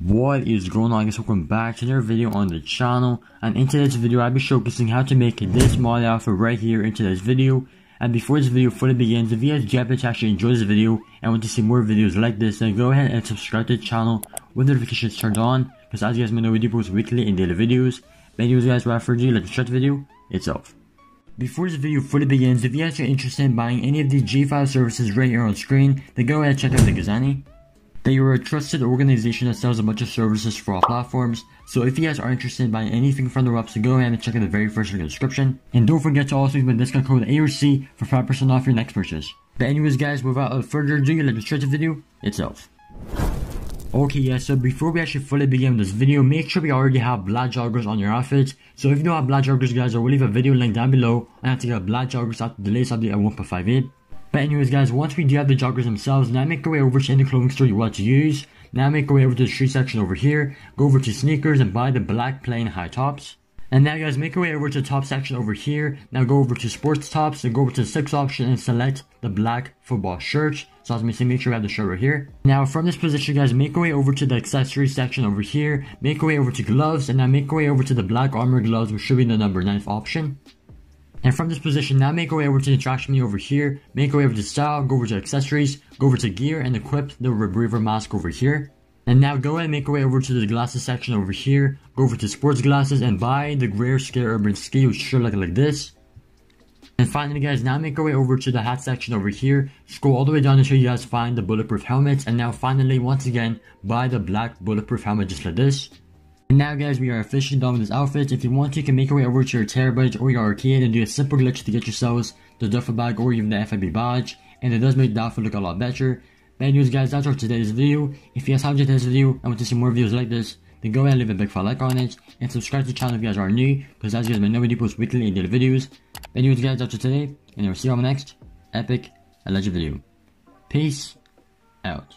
What is going on guys welcome back to another video on the channel and in today's video I'll be showcasing how to make this modded outfit right here in today's video and before this video fully begins if you guys Japanese actually enjoy this video and want to see more videos like this then go ahead and subscribe to the channel with notifications turned on because as you guys may know we do post weekly and daily videos. But you guys without further ado let's start the video itself. Before this video fully begins if you guys are interested in buying any of the G5 services right here on screen then go ahead and check out DigiZani. They are a trusted organization that sells a bunch of services for all platforms, so if you guys are interested in buying anything from the website, go ahead and check out the very first link in the description. And don't forget to also use my discount code ARC for 5% off your next purchase. But anyways guys, without further ado, let's start the video itself. Okay yeah, so before we actually fully begin this video, make sure we already have black joggers on your outfits. So if you don't have black joggers guys, I will leave a video link down below on how to get black joggers after the latest update at 1.58. But anyways guys, once we do have the joggers themselves, now make our way over to any clothing store you want to use. Now make our way over to the street section over here, go over to sneakers and buy the black plain high tops. And now guys, make your way over to the top section over here. Now go over to sports tops and go over to the six option and select the black football shirt. So as you see, make sure we have the shirt right here. Now from this position guys, make your way over to the accessories section over here. Make your way over to gloves and now make your way over to the black armor gloves which should be the number 9th option. And from this position, now make our way over to the interaction menu over here, make our way over to style, go over to accessories, go over to gear, and equip the rebreather mask over here. And now go ahead and make our way over to the glasses section over here, go over to sports glasses, and buy the Rare Scare Urban Ski, which should look like this. And finally guys, now make our way over to the hat section over here, scroll all the way down until you guys find the bulletproof helmets, and now finally, once again, buy the black bulletproof helmet just like this. And now guys, we are officially done with this outfit. If you want to, you can make your way over to your Terrorbyte or your arcade and do a simple glitch to get yourselves the duffel bag or even the FIB badge. And it does make the outfit look a lot better. But anyways guys, that's all for today's video. If you guys have enjoyed this video and want to see more videos like this, then go ahead and leave a big fat like on it. And subscribe to the channel if you guys are new, because as you guys may know, we do post weekly and daily videos. But anyways guys, that's all for today. And I will see you on the next epic alleged video. Peace out.